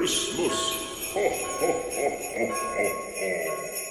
Christmas. Ho, ho, ho, ho, ho, ho.